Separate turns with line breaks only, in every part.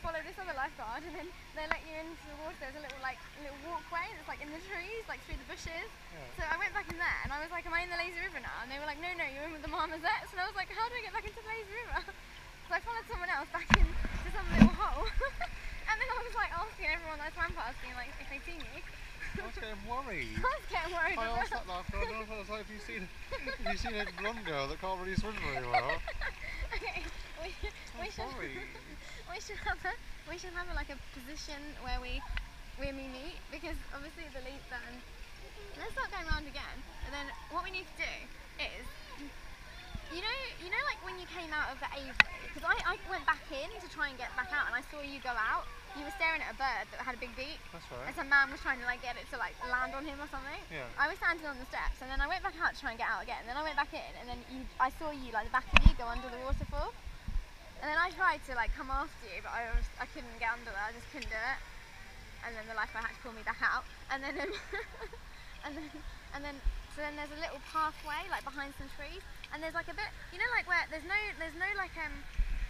follow this other lifeguard, and then they let you into the water. There's a little like little walkway that's like in the trees, like through the bushes. So I went back in there, and I was like, am I in the lazy river now? And they were like, no, no, you're in with the marmosets. And I was like, how do I get back into the lazy river? So I followed someone else back into some little hole, and then I was like asking everyone I swam past, being like, if they see me.
I was getting worried.
I was getting worried.
I
as
asked that lifeguard, and I was like, have you seen, have you seen a blonde girl that can't really swim very well?
Okay, we, we
I'm
should
sorry.
We should have a we should have a, like a position where we where we meet because obviously the lead then let's start going round again and then what we need to do is you know you know like when you came out of the aviary because I, I went back in to try and get back out and I saw you go out you were staring at a bird that had a big beak
That's right.
and some man was trying to like get it to like land on him or something
Yeah.
I was standing on the steps and then I went back out to try and get out again. And then I went back in and then you, I saw you, like the back of you, go under the waterfall. And then I tried to like come after you, but I was, I couldn't get under there. I just couldn't do it. And then the lifeguard had to pull me back out. And then, um, and then, and then, so then there's a little pathway like behind some trees, and there's like a bit, you know, like where there's no, there's no like um,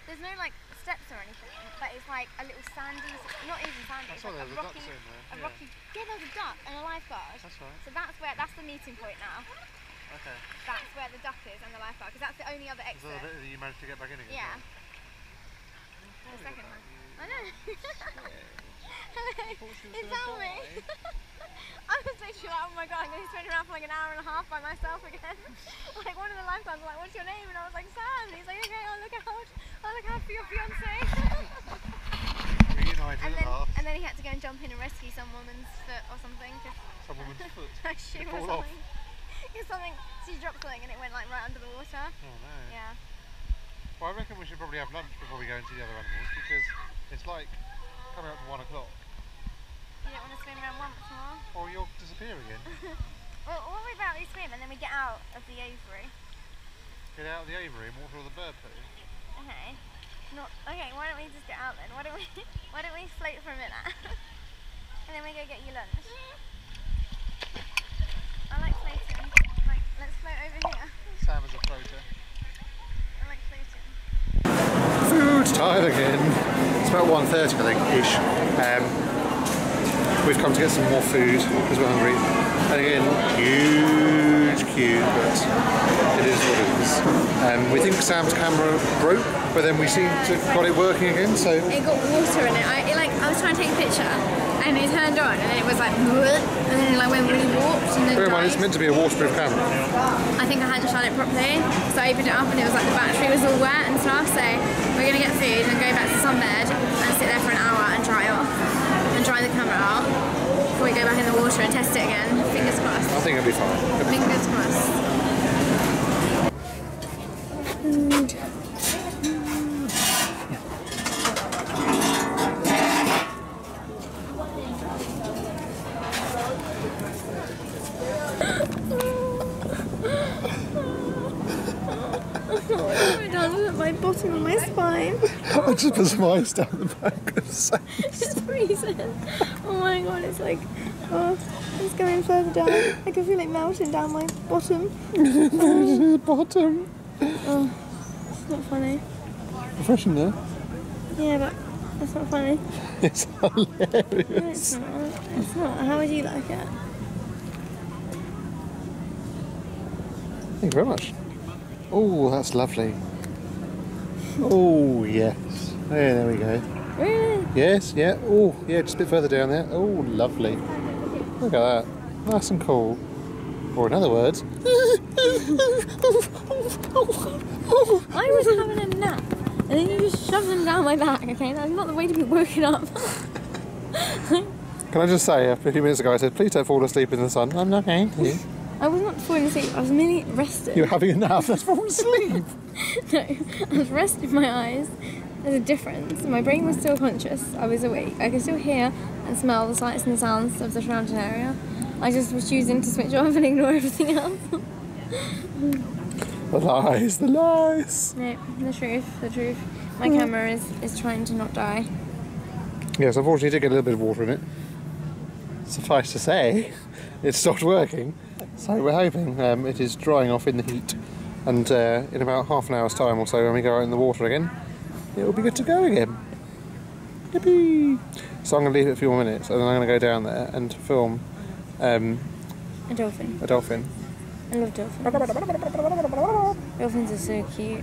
there's no like steps or anything, but it's like a little sandy, not even sandy, it's like a rocky,
ducks in there.
a
yeah.
rocky. Yeah, there's a duck and a lifeguard.
That's right.
So that's where that's the meeting point now.
Okay.
That's where the duck is and the lifeguard, because that's the only other
Is
exit.
that the bit that you managed to get back in again?
Yeah.
Sorry
The second one. I know.
thought she
it's
gonna
me. I was literally like, oh my god, I'm going to spin around for like an hour and a half by myself again. like one of the lifeguards was like, what's your name? And I was like, Sam. And he's like, okay, I'll look out. I'll look out for your fiance.
Reunited
and then and then he had to go and jump in and rescue some woman's foot or something. Just
Some woman's foot.
a shoe or
fall off.
something. It's something. She dropped something and it went like right under the water.
Oh no.
Yeah.
Well, I reckon we should probably have lunch before we go into the other animals because it's like coming up to one o'clock.
You don't want to swim around once more.
Or you'll disappear again.
Well, what about we swim and then we get out of the aviary?
Get out of the aviary and walk through all the bird poo.
Okay. Not okay. Why don't we just get out then? Why don't we? Why don't we float for a minute, and then we go get you lunch? I like floating. Like, let's float over here.
Sam is a floater.
I like floating.
Time again. It's about 1.30 I think, ish. Um, we've come to get some more food because we're hungry. And again, huge queue, but it is what it is. Um, we think Sam's camera broke, but then we seem to got it working again, so
It got water in it. I it, like I was trying to take a picture, and it turned on, and it was like, "Bleh," and then it like went really warped, and then
bear in mind it's meant to be a waterproof camera.
I think I hadn't shut it properly, so I opened it up, and it was like the battery was all wet and stuff. So we're gonna get food and go back to sunbed and sit there for an hour and dry off and dry the camera out before we go back in the water and test it again. Fingers crossed.
I think it'll be fine.
Fingers crossed. My bottom of my spine.
I just put some ice down the back of Sam.
It's freezing. Oh my god, it's like, oh, it's going further down. I can feel it melting down my bottom.
the bottom.
Oh, it's not funny.
Fresh in there.
Yeah, but that's not funny.
It's
No,
hilarious.
it's not. It's not. How would you like it?
Thank you very much. Oh, that's lovely. Oh, yes. Yeah, there we go. Yes, yeah. Oh, yeah, just a bit further down there. Oh, lovely. Look at that. Nice and cool. Or in other words,
I was having a nap, and then you just shoved them down my back. Okay, that's not the way to be woken up.
can I just say, a few minutes ago I said, please don't fall asleep in the sun. I'm not going to.
I was not falling asleep. I was merely resting.
You're having a nap, that's falling asleep.
No, I was resting my eyes. There's a difference. My brain was still conscious. I was awake. I could still hear and smell the sights and the sounds of the surrounding area. I just was choosing to switch off and ignore everything else.
The lies, the lies.
no, the truth, the truth. My camera is, is trying to not die.
Yes, unfortunately, it did get a little bit of water in it. Suffice to say, it stopped working. So we're hoping um, it is drying off in the heat, and uh, in about half an hour's time or so, when we go out in the water again, it will be good to go again. Yippee! So I'm going to leave it a few more minutes and then I'm going to go down there and film um,
A dolphin.
a dolphin.
I love dolphins. Dolphins are so cute.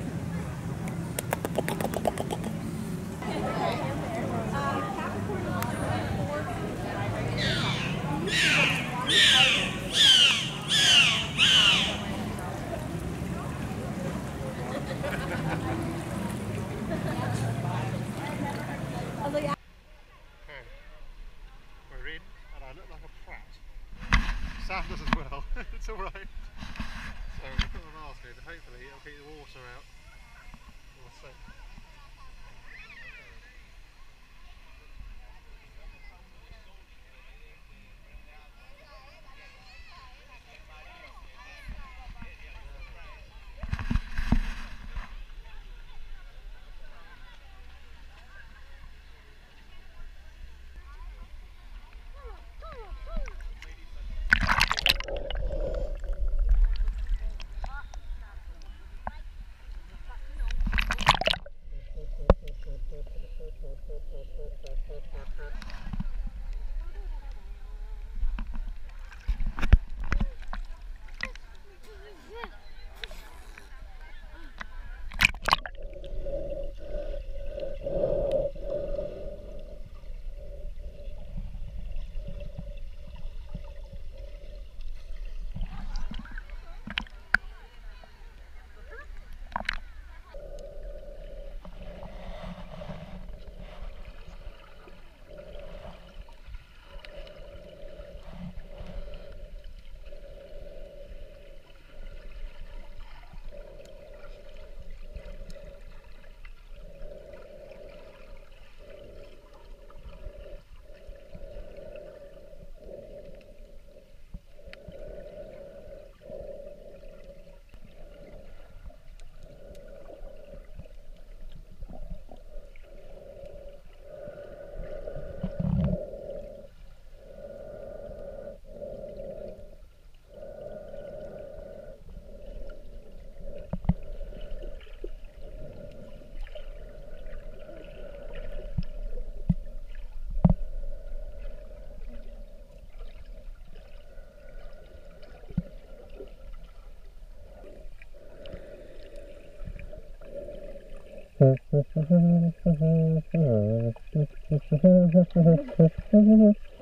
フフフフフフフフフフフフフフフフフ。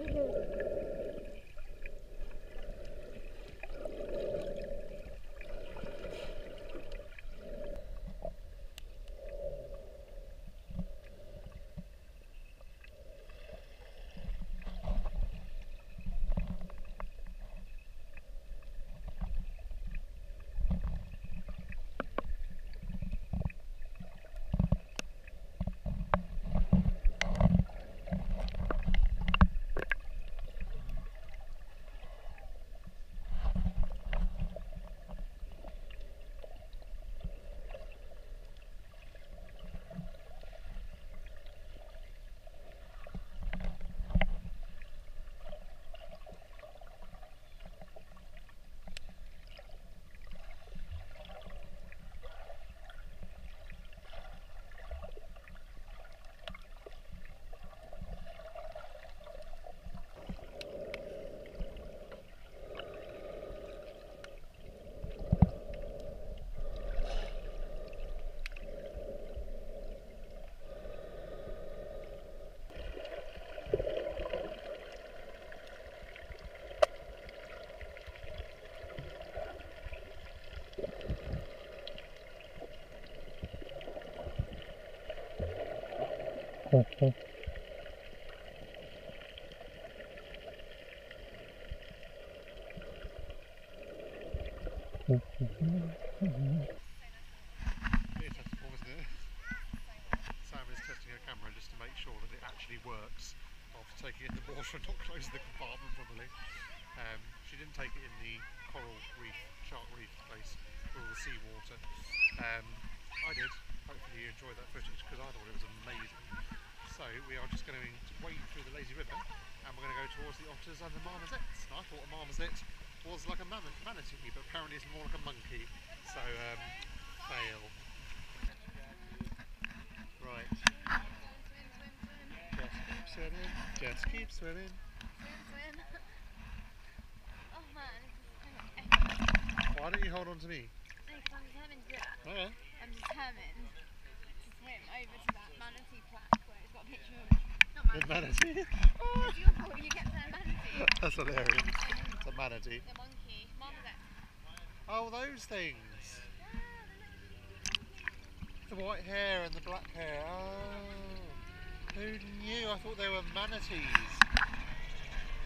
It actually works after taking it in the water and not closing the compartment properly. Um, she didn't take it in the coral reef, shark reef place all the seawater. Um, I did. Hopefully you enjoyed that footage because I thought it was amazing. So we are just going to wade through the lazy river and we're going to go towards the otters and the marmosets. And I thought a marmoset was like a man- manatee, but apparently it's more like a monkey. So um, fail. Right. Yeah. Let's keep swimming.
Swim, swim. oh man, this is kind of epic.
Why don't you hold on to me?
No, I'm determined to do that.
Okay.
I'm determined to swim over to that manatee plaque where it's got a picture of not
The
manatee.
manatee.
Oh, it's your. You kept saying manatee.
That's hilarious. It's a manatee.
The monkey. Marmoset.
Oh, those things. The white hair and the black hair. Oh. Who knew? I thought they were manatees.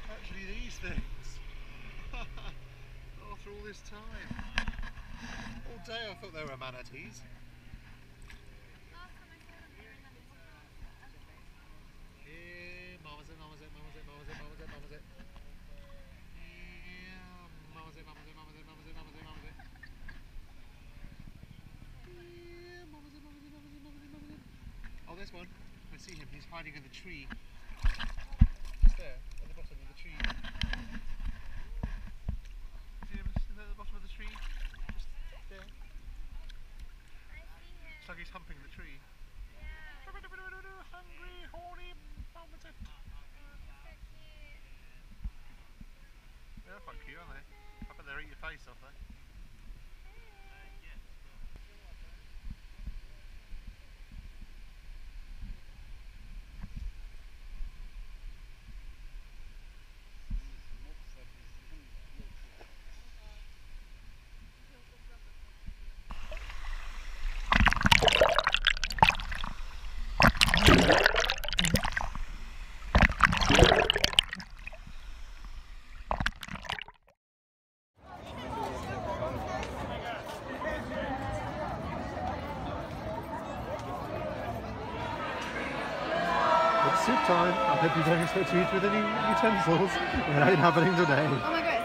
Actually, these things. After all this time. All day I thought they were manatees. Yeah. Oh, one. I see him. He's hiding in the tree. Just there, at the bottom of the tree. See him Just at the bottom of the tree? Just there.
I
It's like he's humping the tree. Hungry, horny. They're quite cute, aren't they? I bet they'll eat your face off, though. It's soup time. I hope you don't expect to eat with any utensils. It ain't happening today.
Oh